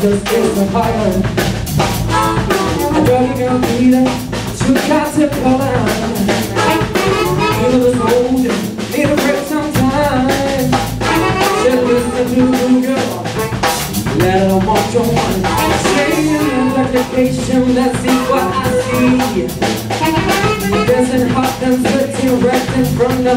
the pilot I drug a girl Peter to Caterpillar He was old and need a break sometime Said listen to the girl Let her walk your one Saying in education that's what I see. Dancing hot and sweating wrapped in front of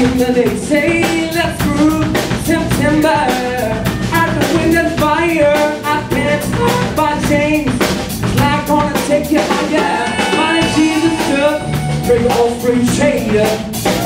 In the day Say groove September At the wind and fire I pants by James It's like gonna take you higher. My Jesus took Bring all free shade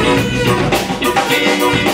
Yeah.